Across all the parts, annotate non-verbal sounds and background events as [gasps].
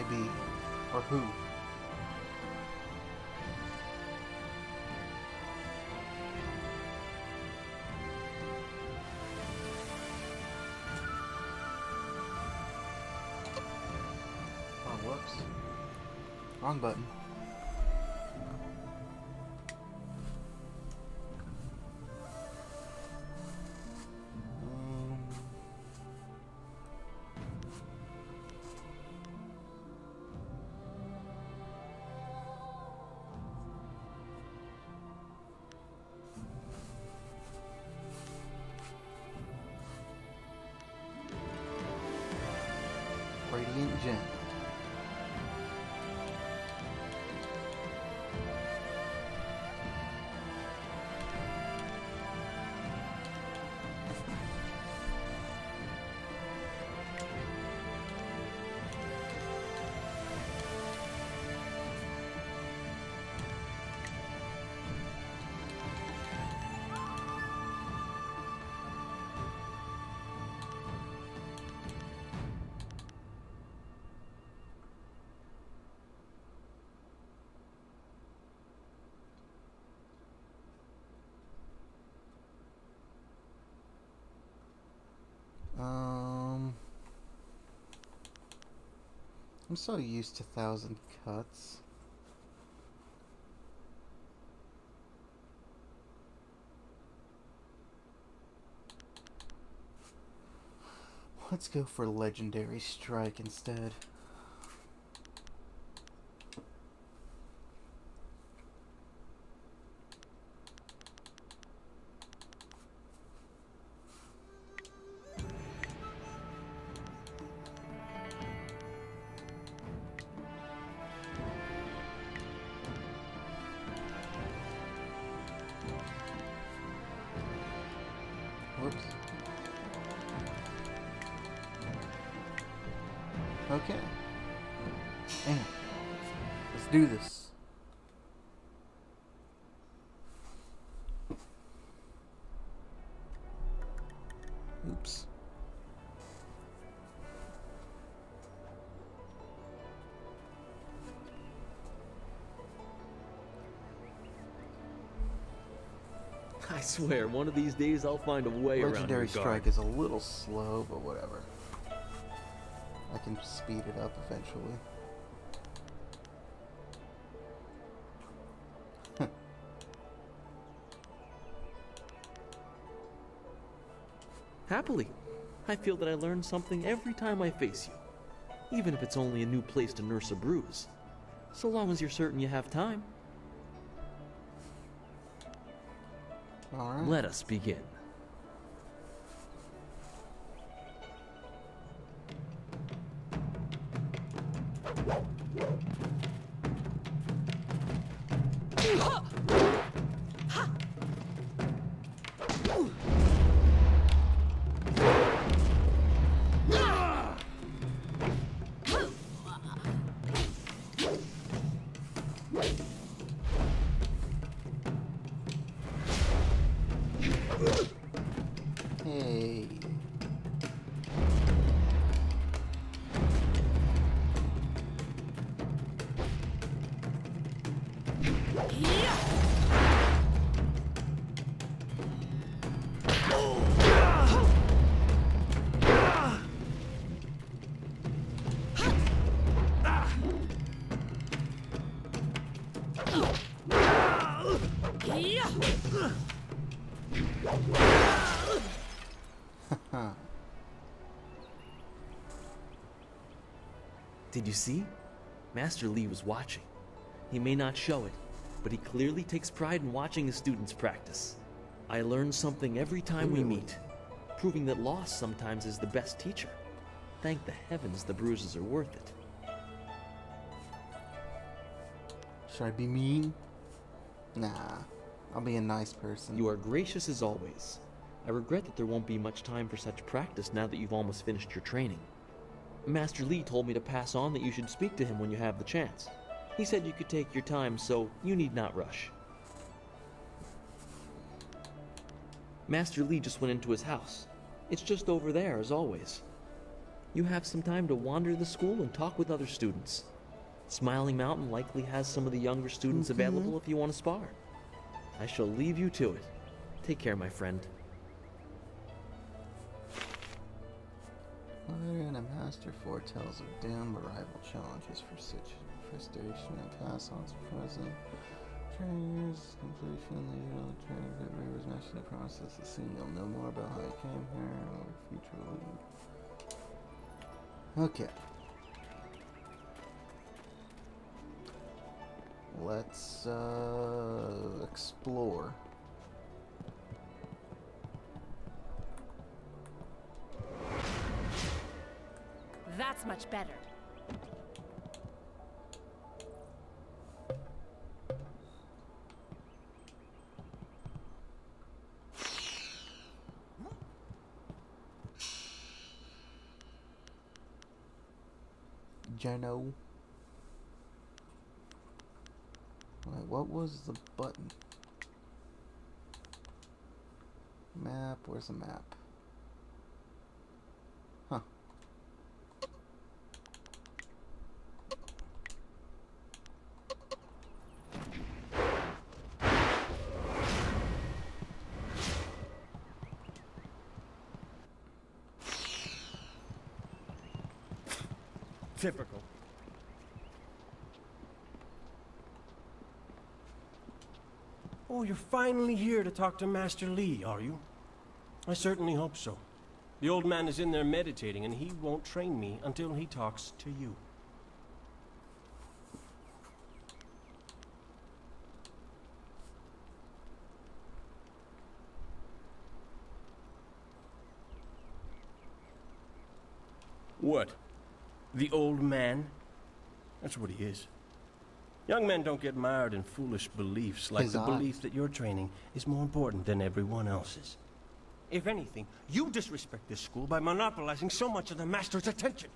I be? Or who? Oh, whoops. Wrong button. I'm so used to thousand cuts. Let's go for legendary strike instead. Swear, one of these days I'll find a way around Legendary strike is a little slow, but whatever. I can speed it up eventually. Happily. I feel that I learn something every time I face you. Even if it's only a new place to nurse a bruise. So long as you're certain you have time. Alright. Let us begin. You see? Master Li was watching. He may not show it, but he clearly takes pride in watching his students practice. I learn something every time we meet, proving that loss sometimes is the best teacher. Thank the heavens the bruises are worth it. Should I be mean? Nah. I'll be a nice person. You are gracious as always. I regret that there won't be much time for such practice now that you've almost finished your training. Master Li told me to pass on that you should speak to him when you have the chance. He said you could take your time, so you need not rush. Master Li just went into his house. It's just over there, as always. You have some time to wander the school and talk with other students. Smiling Mountain likely has some of the younger students Mhm. available if you want to spar. I shall leave you to it. Take care, my friend. Letter and a master foretells of doom, arrival challenges for situ- frustration and pass on to present. Training completion, the usual that Rivers mentioned the process of seeing you'll know more about how you came here what future will. Okay. Let's uh explore. That's much better. Geno. What was the button? Map, where's the map? Typical. Oh, you're finally here to talk to Master Li, are you? I certainly hope so. The old man is in there meditating, and he won't train me until he talks to you. What? The old man? That's what he is. Young men don't get mired in foolish beliefs like His the eyes. belief that your training is more important than everyone else's. If anything, you disrespect this school by monopolizing so much of the master's attention.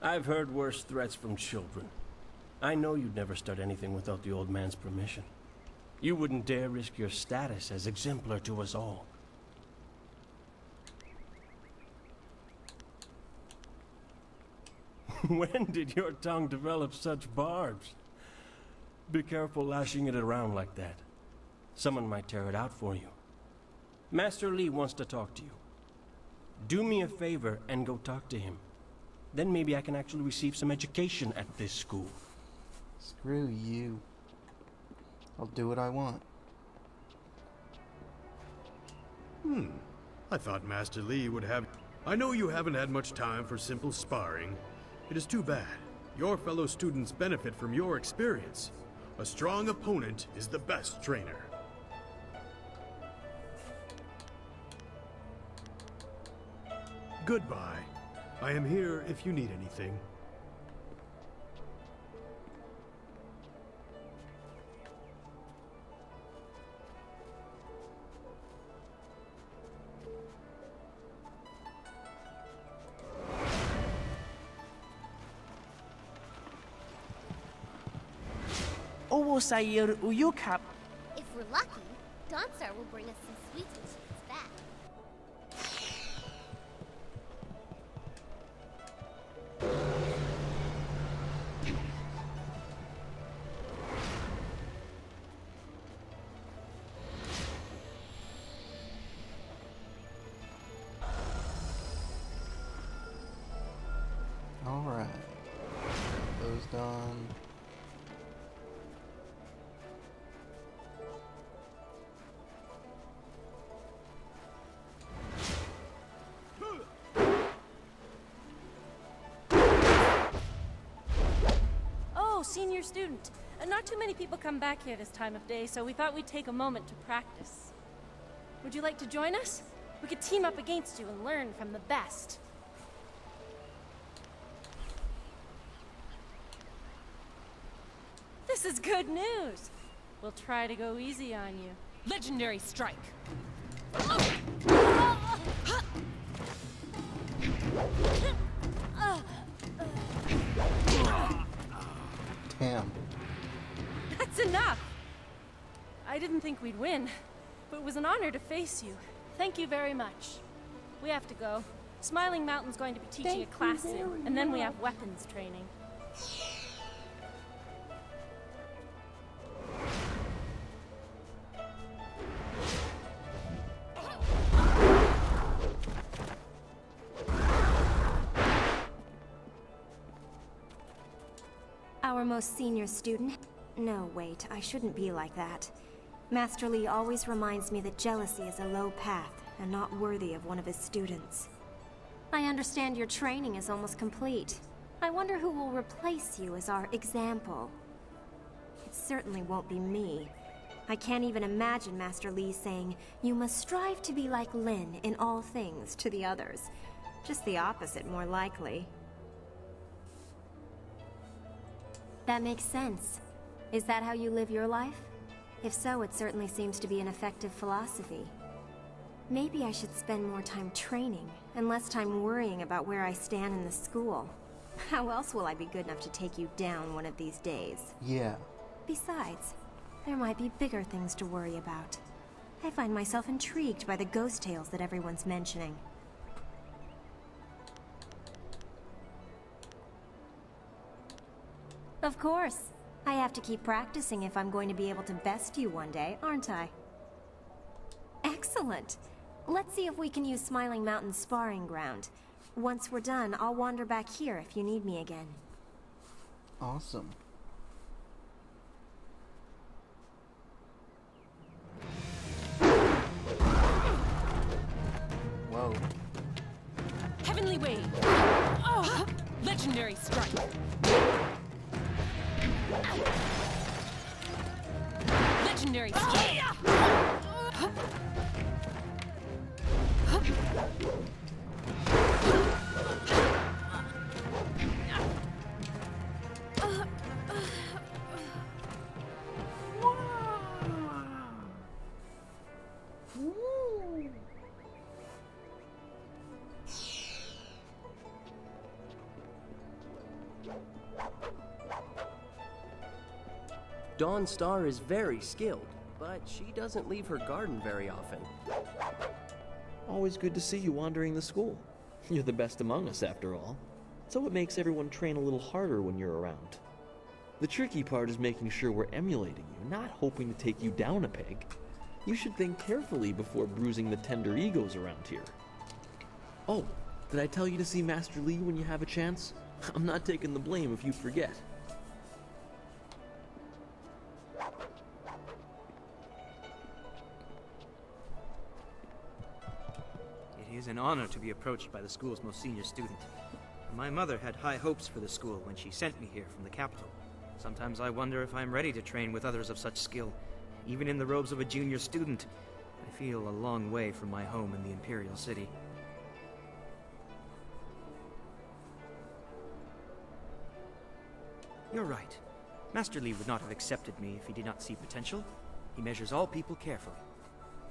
I've heard worse threats from children. I know you'd never start anything without the old man's permission. You wouldn't dare risk your status as exemplar to us all. [laughs] when did your tongue develop such barbs? Be careful lashing it around like that. Someone might tear it out for you. Master Li wants to talk to you. Do me a favor and go talk to him. Then maybe I can actually receive some education at this school. Screw you. I'll do what I want. Hmm. I thought Master Li would have... I know you haven't had much time for simple sparring. It is too bad. Your fellow students benefit from your experience. A strong opponent is the best trainer. Goodbye. I am here if you need anything. Owo Sayir Uyukap. If we're lucky, Dawnstar will bring us some sweets student. Uh, not too many people come back here this time of day, so we thought we'd take a moment to practice. Would you like to join us? We could team up against you and learn from the best. This is good news. We'll try to go easy on you. Legendary strike. [laughs] [laughs] didn't think we'd win, but it was an honor to face you. Thank you very much. We have to go. Smiling Mountain's going to be teaching a class soon, and then we have weapons training. Our most senior student? No, wait, I shouldn't be like that. Master Li always reminds me that jealousy is a low path and not worthy of one of his students. I understand your training is almost complete. I wonder who will replace you as our example. It certainly won't be me. I can't even imagine Master Li saying, You must strive to be like Lin in all things to the others. Just the opposite, more likely. That makes sense. Is that how you live your life? If so, it certainly seems to be an effective philosophy. Maybe I should spend more time training, and less time worrying about where I stand in the school. How else will I be good enough to take you down one of these days? Yeah. Besides, there might be bigger things to worry about. I find myself intrigued by the ghost tales that everyone's mentioning. Of course. I have to keep practicing if I'm going to be able to best you one day, aren't I? Excellent. Let's see if we can use Smiling Mountain's sparring ground. Once we're done, I'll wander back here if you need me again. Awesome. Whoa. Heavenly Wave! Oh! [gasps] Legendary Strike! Legendary. Ah! Strike! Dawn Star is very skilled, but she doesn't leave her garden very often. Always good to see you wandering the school. You're the best among us, after all. So it makes everyone train a little harder when you're around. The tricky part is making sure we're emulating you, not hoping to take you down a peg. You should think carefully before bruising the tender egos around here. Oh, did I tell you to see Master Li when you have a chance? I'm not taking the blame if you forget. Is an honor to be approached by the school's most senior student. My mother had high hopes for the school when she sent me here from the capital. Sometimes I wonder if I'm ready to train with others of such skill. Even in the robes of a junior student, I feel a long way from my home in the Imperial City. You're right. Master Li would not have accepted me if he did not see potential. He measures all people carefully.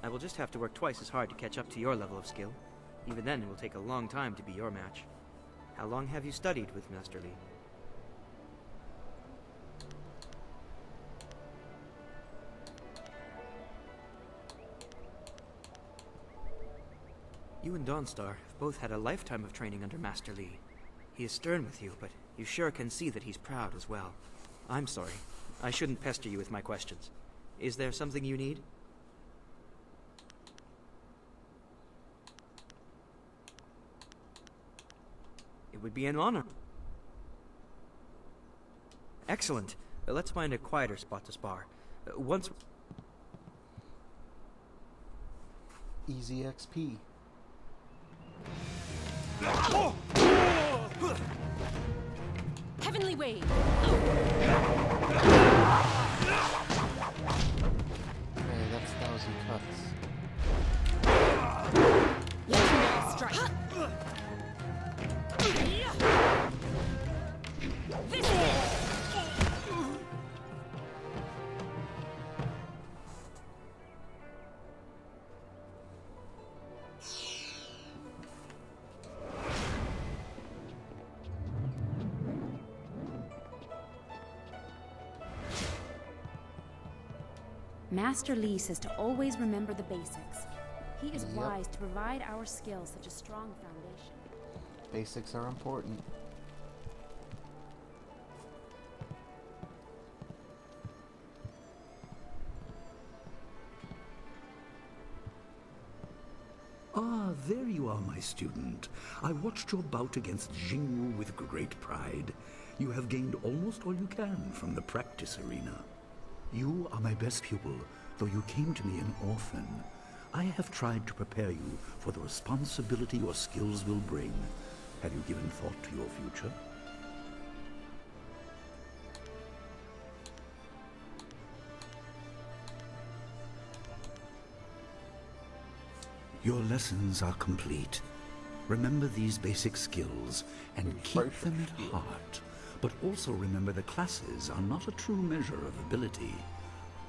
I will just have to work twice as hard to catch up to your level of skill. Even then, it will take a long time to be your match. How long have you studied with Master Li? You and Dawnstar have both had a lifetime of training under Master Li. He is stern with you, but you sure can see that he's proud as well. I'm sorry. I shouldn't pester you with my questions. Is there something you need? It would be an honor. Excellent. Uh, let's find a quieter spot to spar. Uh, once. Easy XP. Heavenly Wave! Okay, that's thousand cuts. Legendary Strike! Master Li says to always remember the basics. He is Yep. wise to provide our skills such a strong foundation. Basics are important. There you are, my student. I watched your bout against Jingwu with great pride. You have gained almost all you can from the practice arena. You are my best pupil, though you came to me an orphan. I have tried to prepare you for the responsibility your skills will bring. Have you given thought to your future? Your lessons are complete. Remember these basic skills and keep them at heart. But also remember the classes are not a true measure of ability.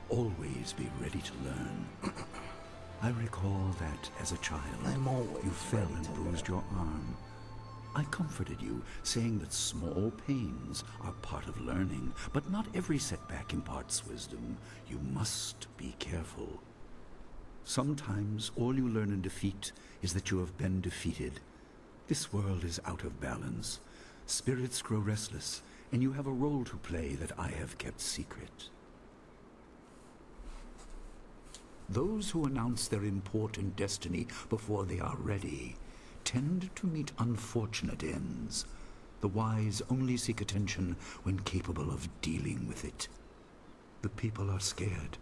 Always be ready to learn. [coughs] I recall that as a child, you fell and bruised your arm. I comforted you, saying that small pains are part of learning, but not every setback imparts wisdom. You must be careful. Sometimes all you learn in defeat is that you have been defeated. This world is out of balance. Spirits grow restless, and you have a role to play that I have kept secret. Those who announce their important destiny before they are ready tend to meet unfortunate ends. The wise only seek attention when capable of dealing with it. The people are scared.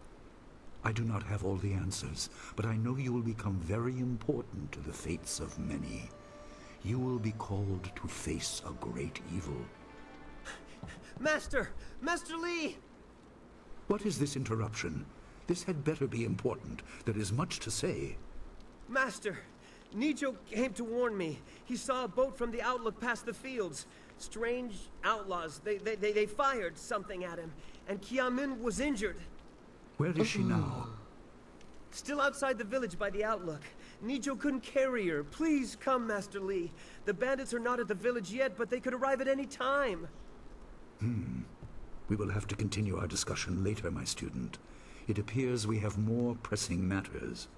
I do not have all the answers, but I know you will become very important to the fates of many. You will be called to face a great evil. Master! Master Li! What is this interruption? This had better be important. There is much to say. Master! Nijo came to warn me. He saw a boat from the outlook past the fields. Strange outlaws. They, they, they, they fired something at him, and Kiamin was injured. Where is she now? Still outside the village by the outlook. Nijo couldn't carry her. Please come, Master Li. The bandits are not at the village yet, but they could arrive at any time. Hmm. We will have to continue our discussion later, my student. It appears we have more pressing matters.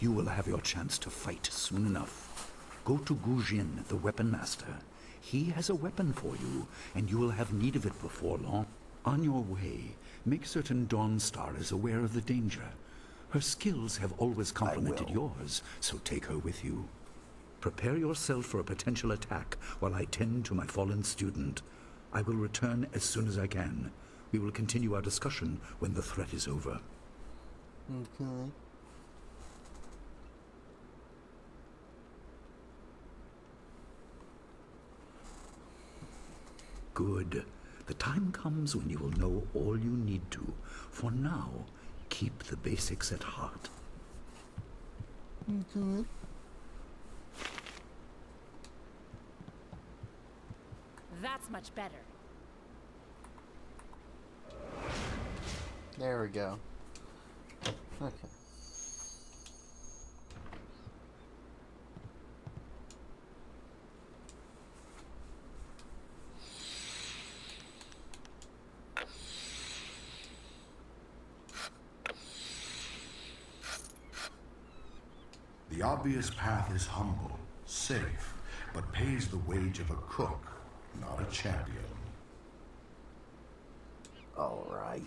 You will have your chance to fight soon enough. Go to Gujin, the weapon master. He has a weapon for you, and you will have need of it before long. On your way, make certain Dawnstar is aware of the danger. Her skills have always complemented yours, so take her with you. Prepare yourself for a potential attack while I tend to my fallen student. I will return as soon as I can. We will continue our discussion when the threat is over. Okay. Good. The time comes when you will know all you need to. For now, keep the basics at heart. Okay. That's much better. There we go. Okay. The obvious path is humble, safe, but pays the wage of a cook, not a champion. All right.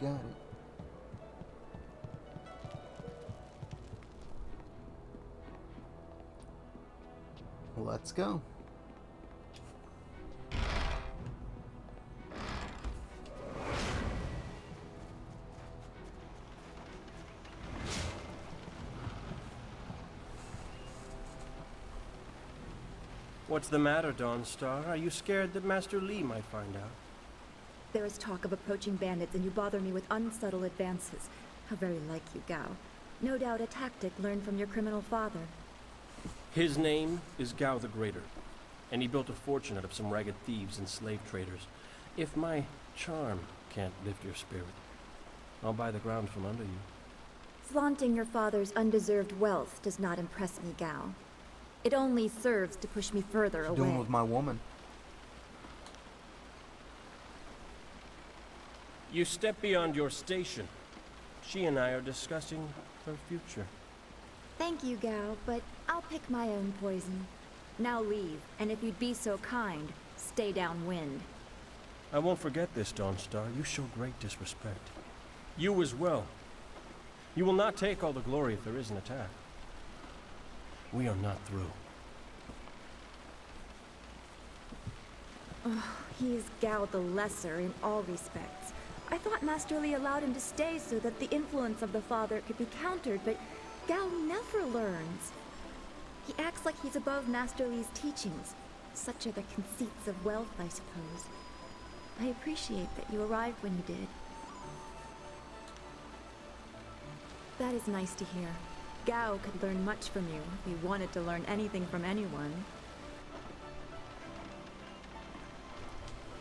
Got it. Let's go. What's the matter, Dawnstar? Are you scared that Master Li might find out? There is talk of approaching bandits, and you bother me with unsubtle advances. How very like you, Gao. No doubt a tactic learned from your criminal father. His name is Gao the Greater, and he built a fortune out of some ragged thieves and slave traders. If my charm can't lift your spirit, I'll buy the ground from under you. Flaunting your father's undeserved wealth does not impress me, Gao. It only serves to push me further away. Doing with my woman. You step beyond your station. She and I are discussing her future. Thank you, Gao, but I'll pick my own poison. Now leave, and if you'd be so kind, stay downwind. I won't forget this, Dawnstar. You show great disrespect. You as well. You will not take all the glory if there is an attack. We are not through. Oh, he is Gao the Lesser in all respects. I thought Master Li allowed him to stay so that the influence of the father could be countered, but Gao never learns. He acts like he's above Master Li's teachings. Such are the conceits of wealth, I suppose. I appreciate that you arrived when you did. That is nice to hear. Gao could learn much from you if he wanted to learn anything from anyone.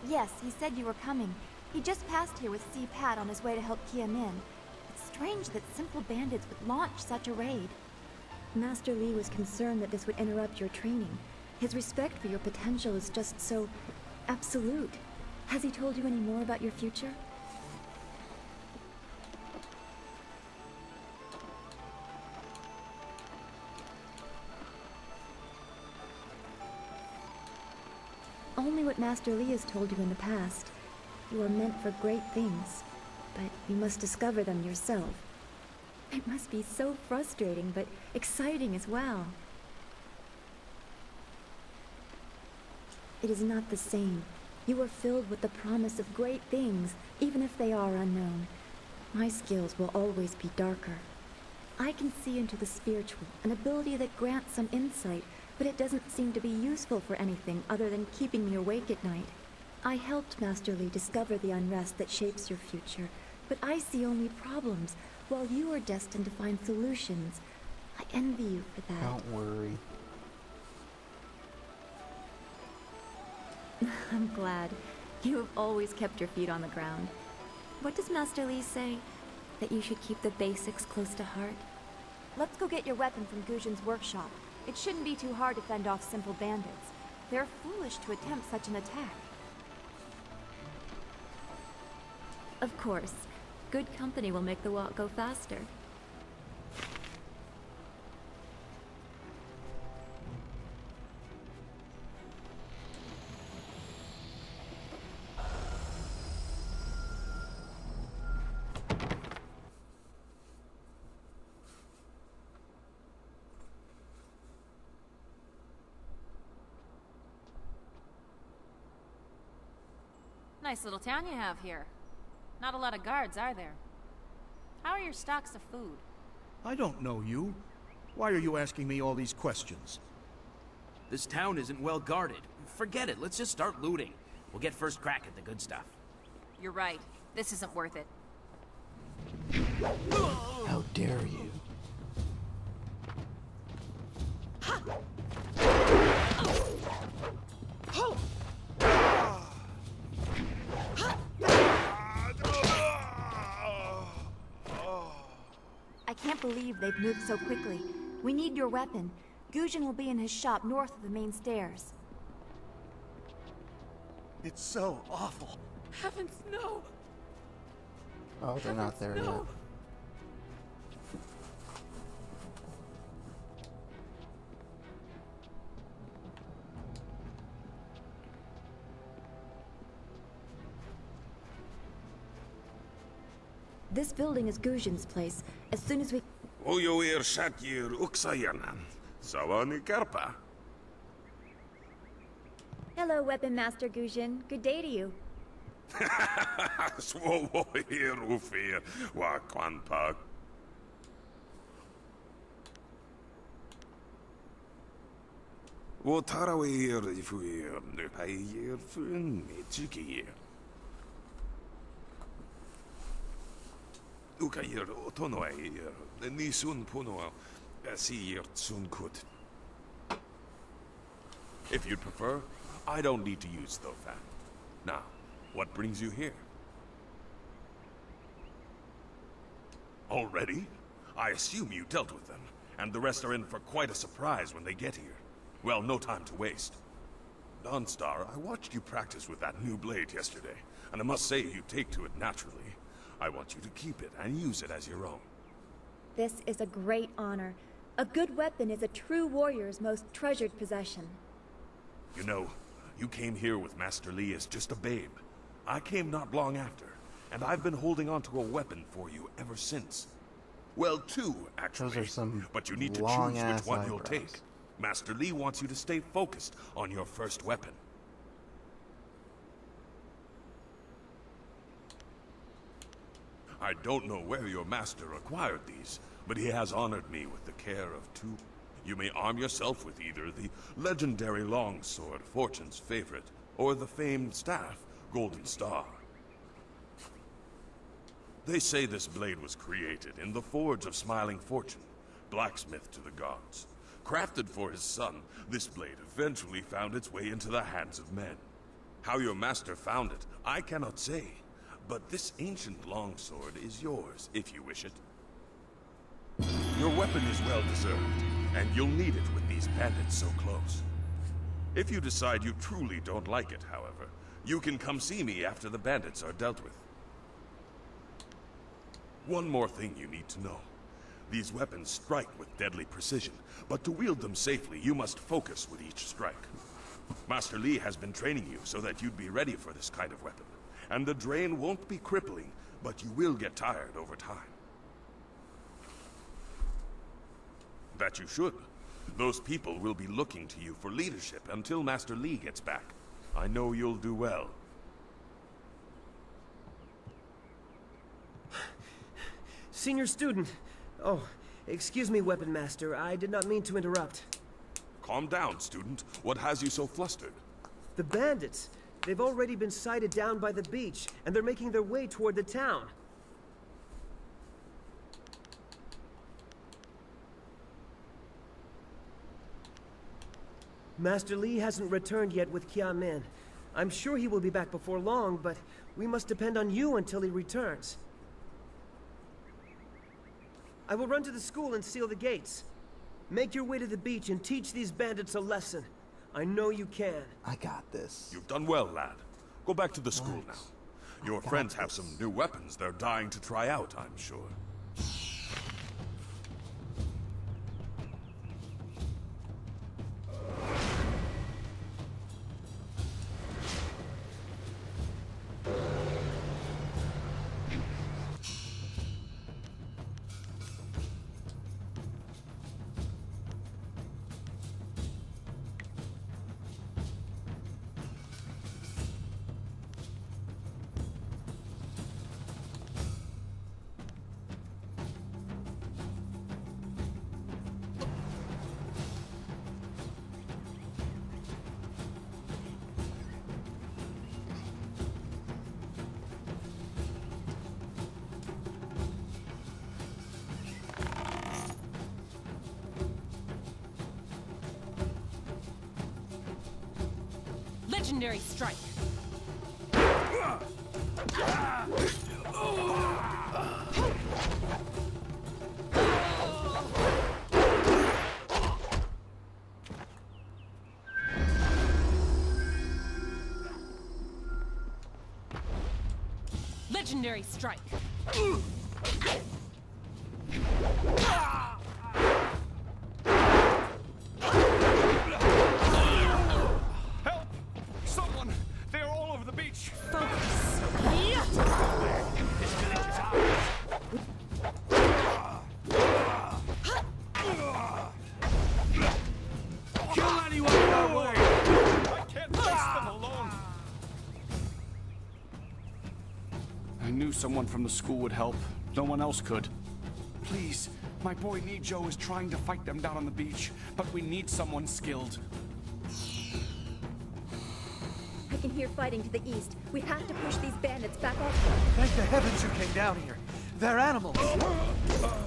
Yes, he said you were coming. He just passed here with Si Pat on his way to help Kia Min. It's strange that simple bandits would launch such a raid. Master Li was concerned that this would interrupt your training. His respect for your potential is just so... absolute. Has he told you any more about your future? Only what Master Li has told you in the past. You are meant for great things, but you must discover them yourself. It must be so frustrating, but exciting as well. It is not the same. You are filled with the promise of great things, even if they are unknown. My skills will always be darker. I can see into the spiritual, an ability that grants some insight, but it doesn't seem to be useful for anything other than keeping me awake at night. I helped Master Li discover the unrest that shapes your future, but I see only problems, while you are destined to find solutions. I envy you for that. Don't worry. [laughs] I'm glad. You have always kept your feet on the ground. What does Master Li say? That you should keep the basics close to heart? Let's go get your weapon from Gujin's workshop. It shouldn't be too hard to fend off simple bandits. They're foolish to attempt such an attack. Of course. Good company will make the walk go faster. Nice little town you have here. Not a lot of guards, are there? How are your stocks of food? I don't know you. Why are you asking me all these questions? This town isn't well guarded. Forget it, let's just start looting. We'll get first crack at the good stuff. You're right. This isn't worth it. How dare you? believe they've moved so quickly. We need your weapon. Gujin will be in his shop north of the main stairs. It's so awful. Heavens, no! Oh, they're Heavens, not there no. yet. This building is Gujin's place. As soon as we Ujoir Shatyr Uksayanan. Sawani Karpa. Hello, Weapon Master Gujin. Good day to you. [laughs] Ufir Wakwanpa. Wotarawir Fuir Nupayir Fun Michikir. Ukayir Otonoir Nisun Puno Asir Tsunkut. If you'd prefer, I don't need to use Thofan. Now, what brings you here? Already? I assume you dealt with them, and the rest are in for quite a surprise when they get here. Well, no time to waste. Dawnstar, I watched you practice with that new blade yesterday, and I must say you take to it naturally. I want you to keep it and use it as your own. This is a great honor. A good weapon is a true warrior's most treasured possession. You know, you came here with Master Li as just a babe. I came not long after, and I've been holding onto a weapon for you ever since. Well, two, actually. Those are some but you need to choose which one you'll take. Master Li wants you to stay focused on your first weapon. I don't know where your master acquired these, but he has honored me with the care of two. You may arm yourself with either the legendary longsword, Fortune's favorite, or the famed staff, Golden Star. They say this blade was created in the forge of Smiling Fortune, blacksmith to the gods. Crafted for his son, this blade eventually found its way into the hands of men. How your master found it, I cannot say, but this ancient longsword is yours if you wish it. Your weapon is well deserved, and you'll need it with these bandits so close. If you decide you truly don't like it, however, you can come see me after the bandits are dealt with. One more thing you need to know. These weapons strike with deadly precision, but to wield them safely, you must focus with each strike. Master Li has been training you so that you'd be ready for this kind of weapon. And the drain won't be crippling, but you will get tired over time. That you should. Those people will be looking to you for leadership until Master Li gets back. I know you'll do well. Senior student. Oh, excuse me, Weapon Master. I did not mean to interrupt. Calm down, student. What has you so flustered? The bandits. They've already been sighted down by the beach, and they're making their way toward the town. Master Li hasn't returned yet with Kia Min. I'm sure he will be back before long, but we must depend on you until he returns. I will run to the school and seal the gates. Make your way to the beach and teach these bandits a lesson. I know you can. I got this. You've done well, lad. Go back to the school now. Your friends have some new weapons they're dying to try out, I'm sure. Legendary strike. Someone from the school would help. No one else could. Please, my boy Nijo is trying to fight them down on the beach, but we need someone skilled. I can hear fighting to the east. We have to push these bandits back off. Thank the heavens you came down here. They're animals. [laughs]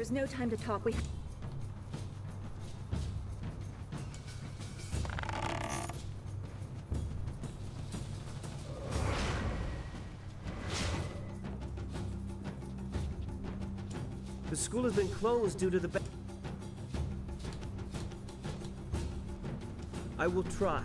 There is no time to talk. We. The school has been closed due to the I will try.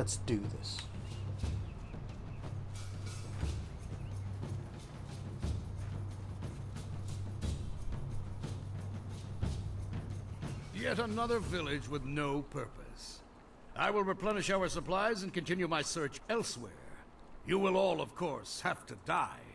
Let's do this. Yet another village with no purpose. I will replenish our supplies and continue my search elsewhere. You will all, of course, have to die.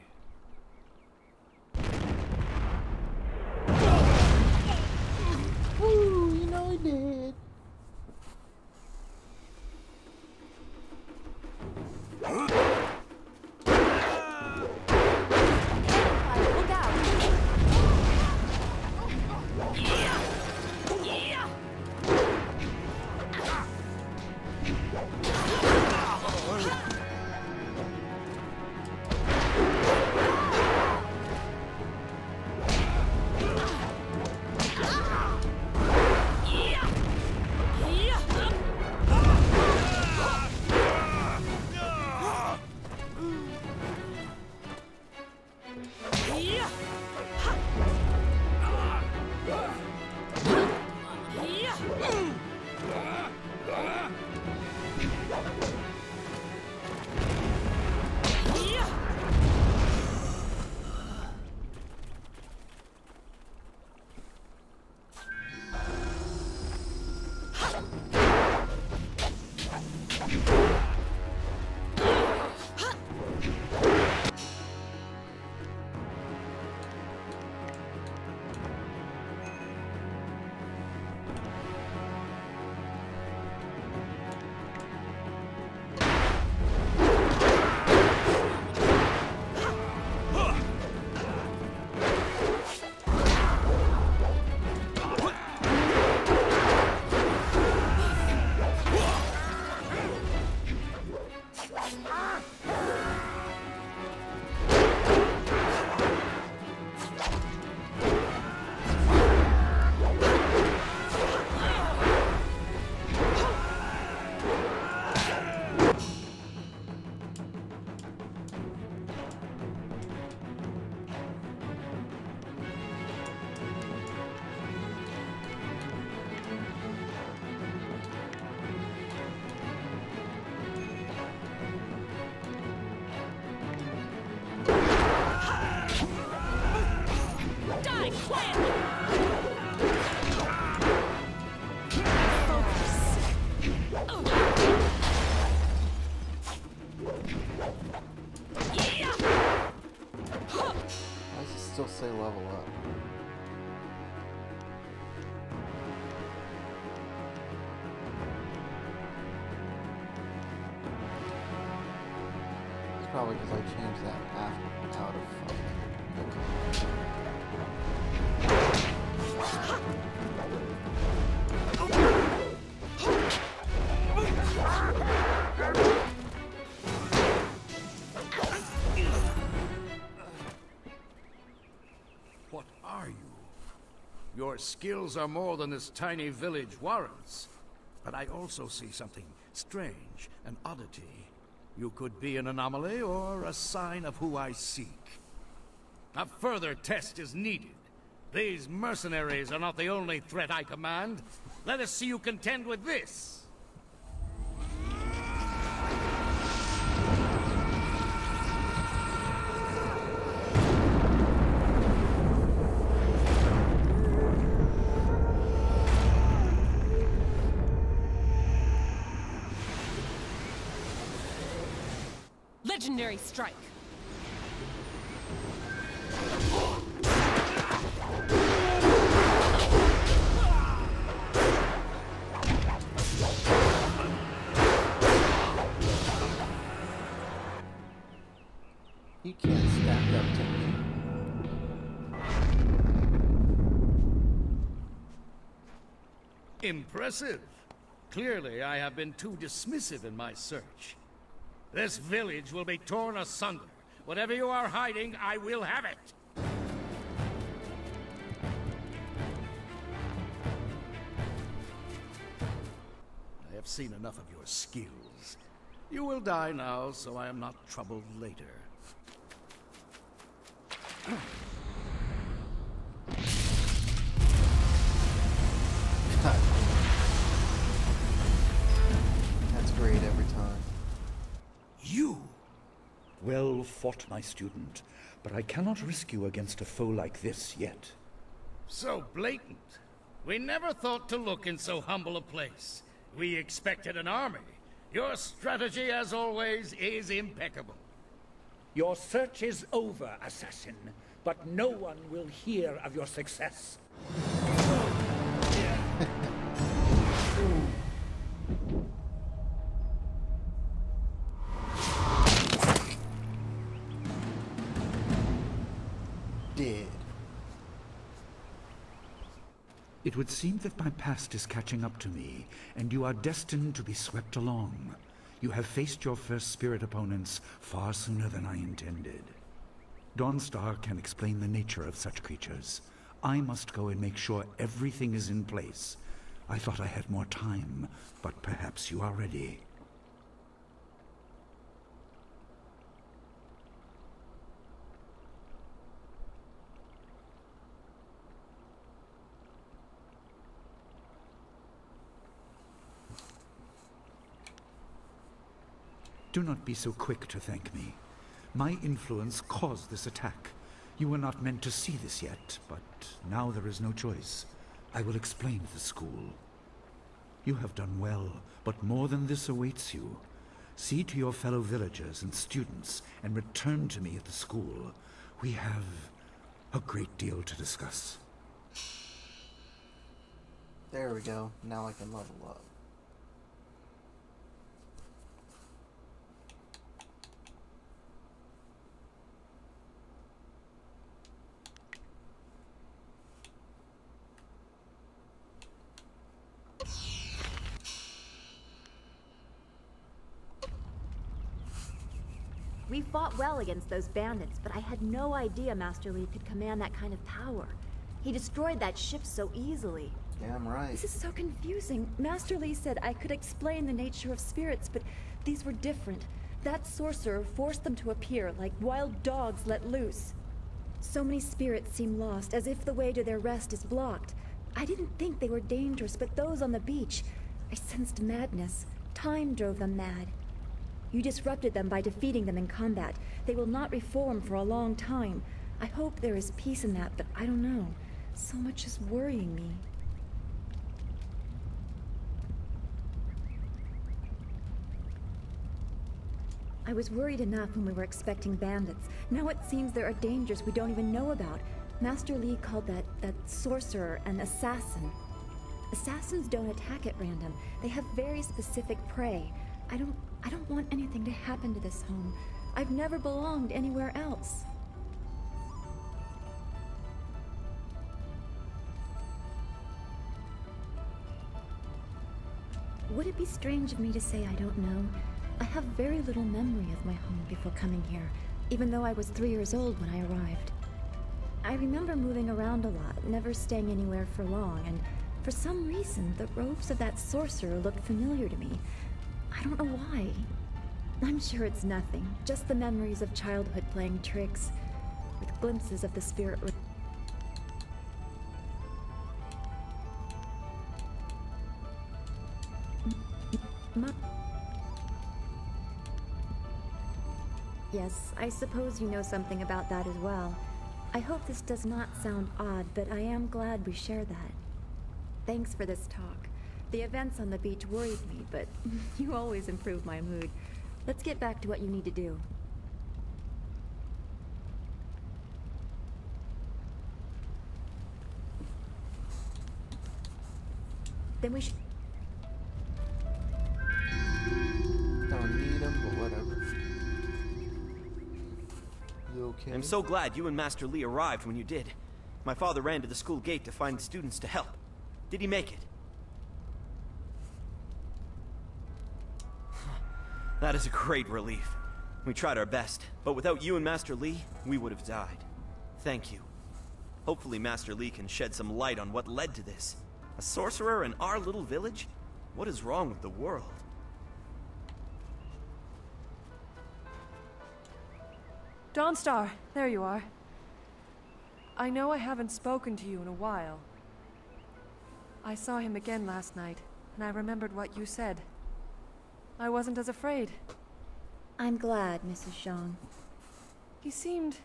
Probably because I changed that out of um, What are you? Your skills are more than this tiny village warrants. But I also see something strange, an oddity. You could be an anomaly or a sign of who I seek. A further test is needed. These mercenaries are not the only threat I command. Let us see you contend with this. Impressive. Clearly, I have been too dismissive in my search. This village will be torn asunder. Whatever you are hiding, I will have it. I have seen enough of your skills. You will die now, so I am not troubled later. [clears throat] fought, my student, but I cannot risk you against a foe like this yet. So blatant. We never thought to look in so humble a place. We expected an army. Your strategy, as always, is impeccable. Your search is over, assassin, but no one will hear of your success. It would seem that my past is catching up to me, and you are destined to be swept along. You have faced your first spirit opponents far sooner than I intended. Dawnstar can explain the nature of such creatures. I must go and make sure everything is in place. I thought I had more time, but perhaps you are ready. Do not be so quick to thank me. My influence caused this attack. You were not meant to see this yet, but now there is no choice. I will explain the school. You have done well, but more than this awaits you. See to your fellow villagers and students and return to me at the school. We have a great deal to discuss. There we go. Now I can level up. We fought well against those bandits, but I had no idea Master Li could command that kind of power. He destroyed that ship so easily. Damn right. This is so confusing. Master Li said I could explain the nature of spirits, but these were different. That sorcerer forced them to appear like wild dogs let loose. So many spirits seem lost, as if the way to their rest is blocked. I didn't think they were dangerous, but those on the beach, I sensed madness. Time drove them mad. You disrupted them by defeating them in combat. They will not reform for a long time. I hope there is peace in that, but I don't know. So much is worrying me. I was worried enough when we were expecting bandits. Now it seems there are dangers we don't even know about. Master Li called that, that sorcerer an assassin. Assassins don't attack at random. They have very specific prey. I don't I don't want anything to happen to this home. I've never belonged anywhere else. Would it be strange of me to say I don't know? I have very little memory of my home before coming here, even though I was three years old when I arrived. I remember moving around a lot, never staying anywhere for long, and for some reason, the robes of that sorcerer looked familiar to me. I don't know why. I'm sure it's nothing, just the memories of childhood playing tricks, with glimpses of the spirit. Yes, I suppose you know something about that as well. I hope this does not sound odd, but I am glad we share that. Thanks for this talk. The events on the beach worried me, but [laughs] you always improve my mood. Let's get back to what you need to do. Then we should... Don't need them, but whatever. You okay? I'm so glad you and Master Li arrived when you did. My father ran to the school gate to find students to help. Did he make it? That is a great relief. We tried our best, but without you and Master Li, we would have died. Thank you. Hopefully Master Li can shed some light on what led to this. A sorcerer in our little village? What is wrong with the world? Dawnstar, there you are. I know I haven't spoken to you in a while. I saw him again last night, and I remembered what you said. I wasn't as afraid. I'm glad, Mrs. Zhang. He seemed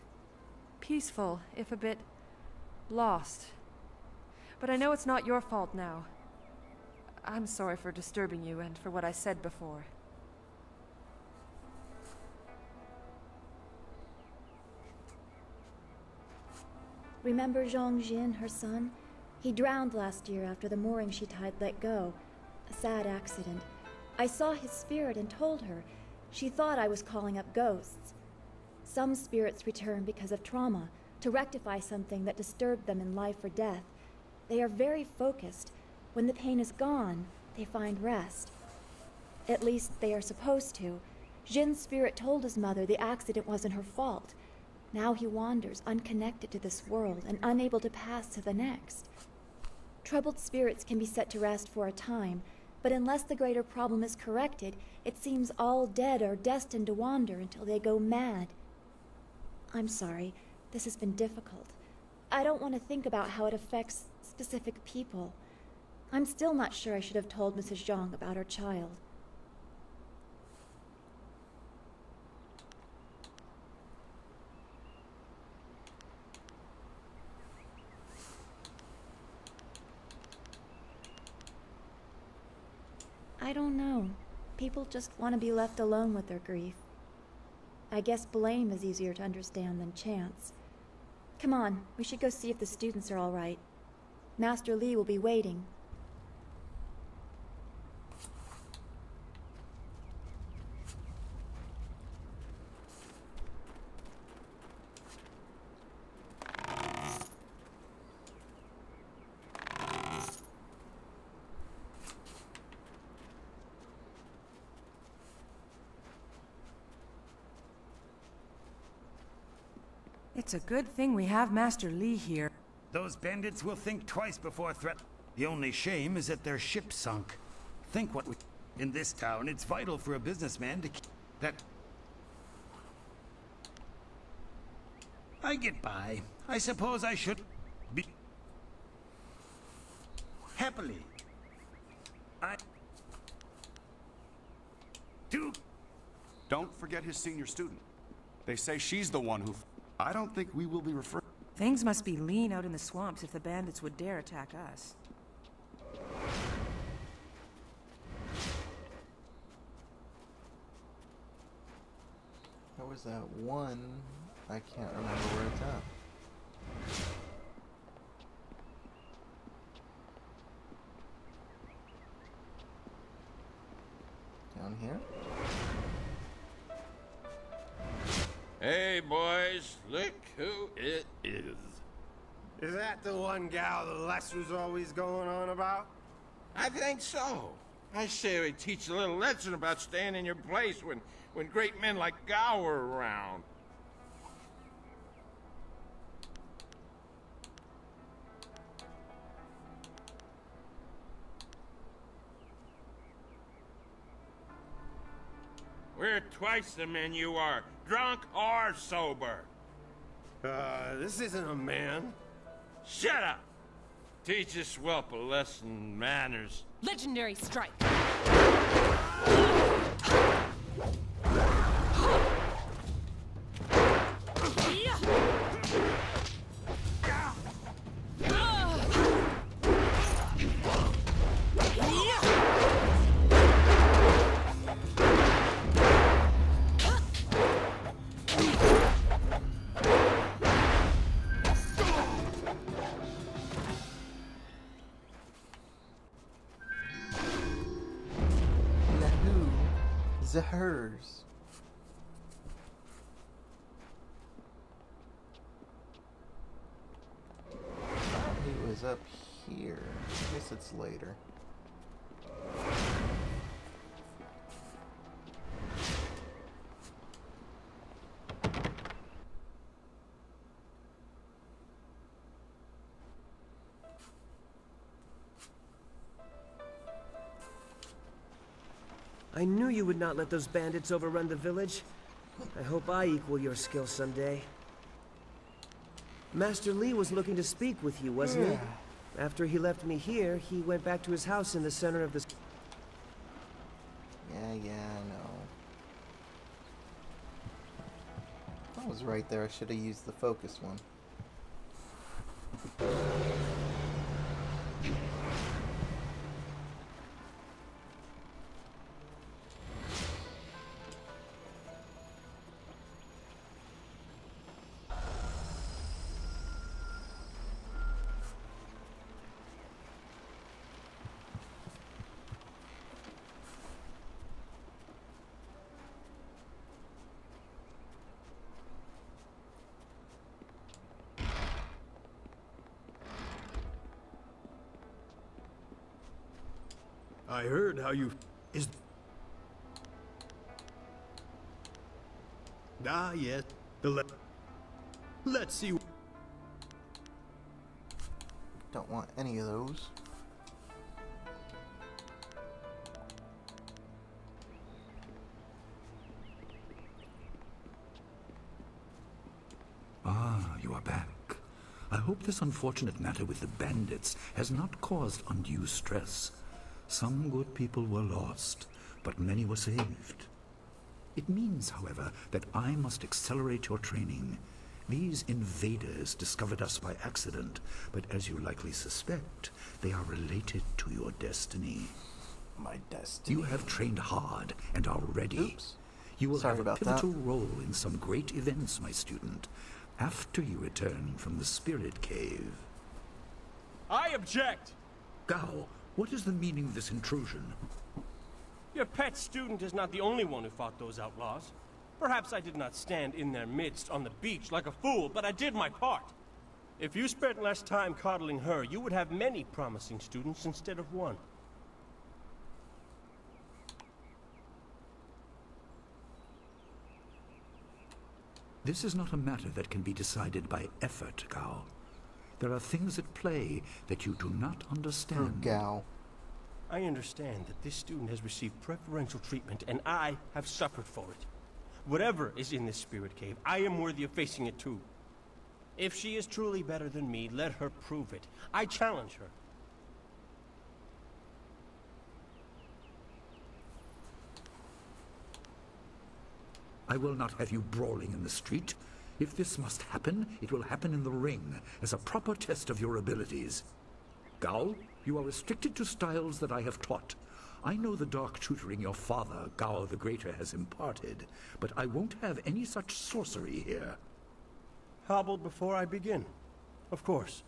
peaceful, if a bit lost. But I know it's not your fault now. I'm sorry for disturbing you and for what I said before. Remember Zhang Jin, her son? He drowned last year after the mooring she tied let go. A sad accident. I saw his spirit and told her. She thought I was calling up ghosts. Some spirits return because of trauma, to rectify something that disturbed them in life or death. They are very focused. When the pain is gone, they find rest. At least they are supposed to. Jin's spirit told his mother the accident wasn't her fault. Now he wanders, unconnected to this world and unable to pass to the next. Troubled spirits can be set to rest for a time, but unless the greater problem is corrected, it seems all dead are destined to wander until they go mad. I'm sorry, this has been difficult. I don't want to think about how it affects specific people. I'm still not sure I should have told Mrs. Zhang about her child. I don't know. People just want to be left alone with their grief. I guess blame is easier to understand than chance. Come on, we should go see if the students are all right. Master Li will be waiting. It's a good thing we have Master Li here. Those bandits will think twice before threat. The only shame is that their ship sunk. Think what we... In this town, it's vital for a businessman to keep... That... I get by. I suppose I should... Be... Happily. I... Do... Don't forget his senior student. They say she's the one who... I don't think we will be referred... Things must be lean out in the swamps if the bandits would dare attack us. What was that one? I can't remember where it's at. Down here? Hey, boys, look who it is. Is that the one gal the Lester's always going on about? I think so. I say we teach a little lesson about staying in your place when, when great men like Gao are around. We're twice the men you are, drunk or sober. Uh, this isn't a man. Shut up! Teach this whelp a lesson in manners. Legendary strike. Zahers. He was up here. I guess it's later. I knew you would not let those bandits overrun the village. I hope I equal your skill someday. Master Li was looking to speak with you, wasn't he? After he left me here, he went back to his house in the center of the... Yeah, yeah, I know. I was right there. I should have used the focus one. I heard how you... Is... Ah, yes. The le... Let's see... Don't want any of those. Ah, you are back. I hope this unfortunate matter with the bandits has not caused undue stress. Some good people were lost, but many were saved. It means, however, that I must accelerate your training. These invaders discovered us by accident, but as you likely suspect, they are related to your destiny. My destiny. You have trained hard and are ready. Oops. You will Sorry have a about that. pivotal role in some great events, my student, after you return from the Spirit Cave. I object! Gao, what is the meaning of this intrusion? Your pet student is not the only one who fought those outlaws. Perhaps I did not stand in their midst on the beach like a fool, but I did my part. If you spent less time coddling her, you would have many promising students instead of one. This is not a matter that can be decided by effort, Gao. There are things at play that you do not understand. Gao. I understand that this student has received preferential treatment, and I have suffered for it. Whatever is in this spirit cave, I am worthy of facing it too. If she is truly better than me, let her prove it. I challenge her. I will not have you brawling in the street. If this must happen, it will happen in the ring, as a proper test of your abilities. Gao, you are restricted to styles that I have taught. I know the dark tutoring your father, Gao the Greater, has imparted, but I won't have any such sorcery here. Hobbled before I begin. Of course.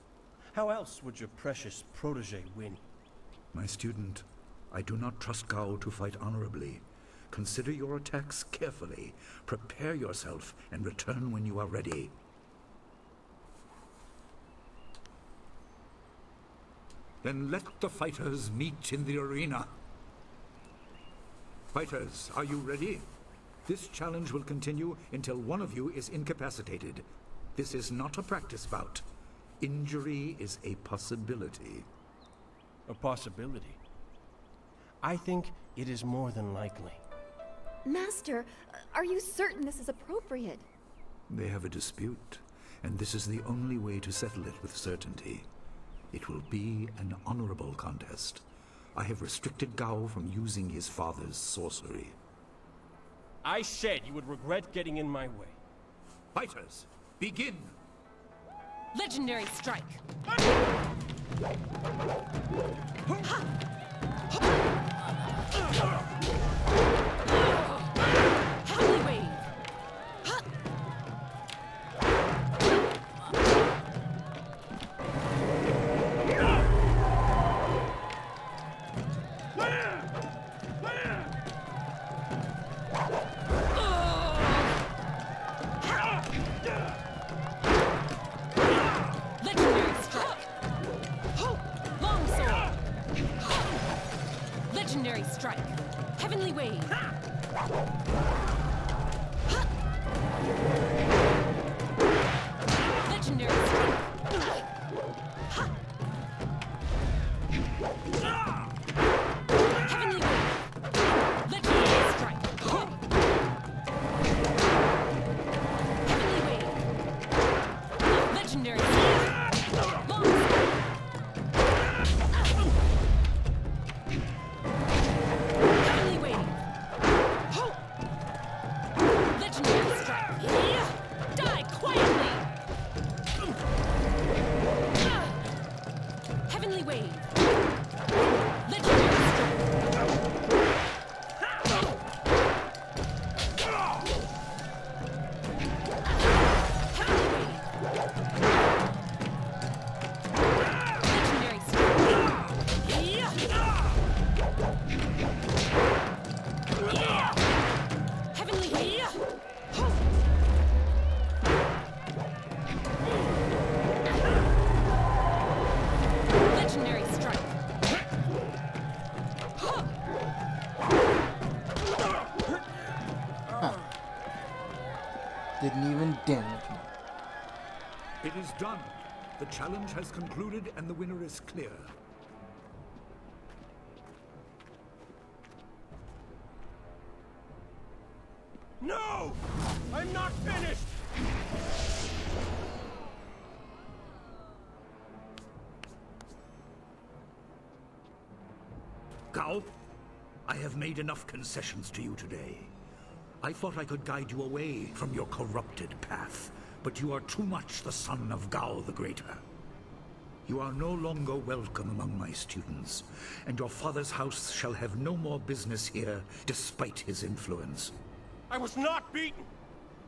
How else would your precious protege win? My student, I do not trust Gao to fight honorably. Consider your attacks carefully. Prepare yourself and return when you are ready. Then let the fighters meet in the arena. Fighters, are you ready? This challenge will continue until one of you is incapacitated. This is not a practice bout. Injury is a possibility. A possibility? I think it is more than likely. Master, are you certain this is appropriate? They have a dispute, and this is the only way to settle it with certainty. It will be an honorable contest. I have restricted Gao from using his father's sorcery. I said you would regret getting in my way. Fighters, begin! Legendary strike! Done. The challenge has concluded and the winner is clear. No! I'm not finished! Gao, I have made enough concessions to you today. I thought I could guide you away from your corrupted path, but you are too much the son of Gao the Greater. You are no longer welcome among my students, and your father's house shall have no more business here despite his influence. I was not beaten!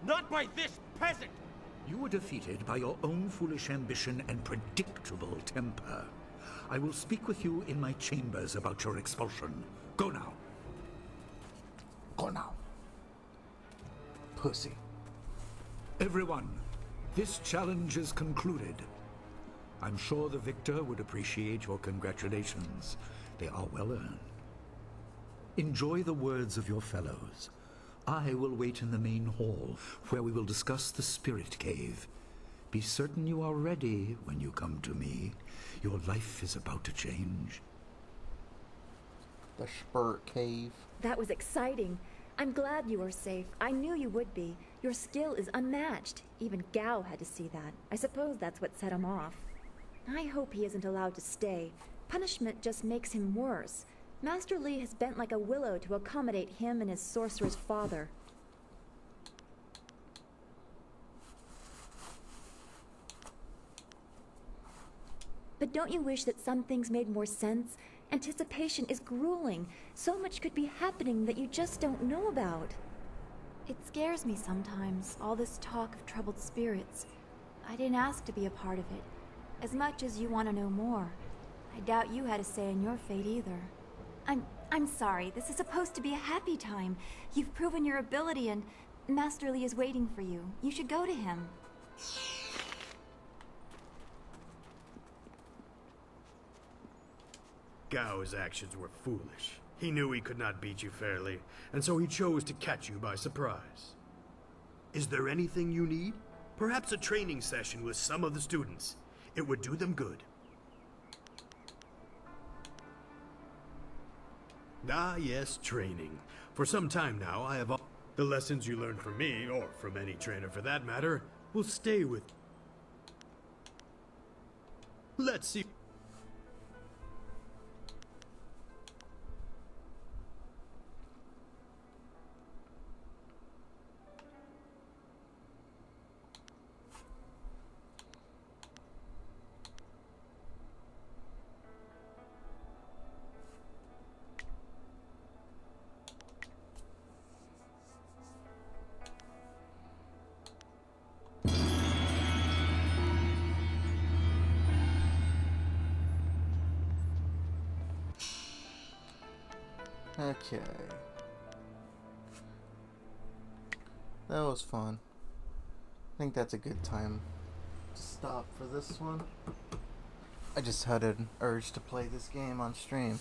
Not by this peasant! You were defeated by your own foolish ambition and predictable temper. I will speak with you in my chambers about your expulsion. Go now. Go now. Pussy. Everyone, this challenge is concluded. I'm sure the victor would appreciate your congratulations. They are well earned. Enjoy the words of your fellows. I will wait in the main hall, where we will discuss the Spirit Cave. Be certain you are ready when you come to me. Your life is about to change. The Spirit Cave. That was exciting. I'm glad you are safe. I knew you would be. Your skill is unmatched. Even Gao had to see that. I suppose that's what set him off. I hope he isn't allowed to stay. Punishment just makes him worse. Master Li has bent like a willow to accommodate him and his sorcerer's father. But don't you wish that some things made more sense? Anticipation is grueling. So much could be happening that you just don't know about. It scares me sometimes, all this talk of troubled spirits. I didn't ask to be a part of it. As much as you want to know more, I doubt you had a say in your fate either. I'm I'm sorry. This is supposed to be a happy time. You've proven your ability and Master Li is waiting for you. You should go to him. Gao's actions were foolish. He knew he could not beat you fairly, and so he chose to catch you by surprise. Is there anything you need? Perhaps a training session with some of the students. It would do them good. Ah, yes, training. For some time now, I have... All The lessons you learned from me, or from any trainer for that matter, will stay with... Let's see... fun. I think that's a good time to stop for this one. I just had an urge to play this game on stream.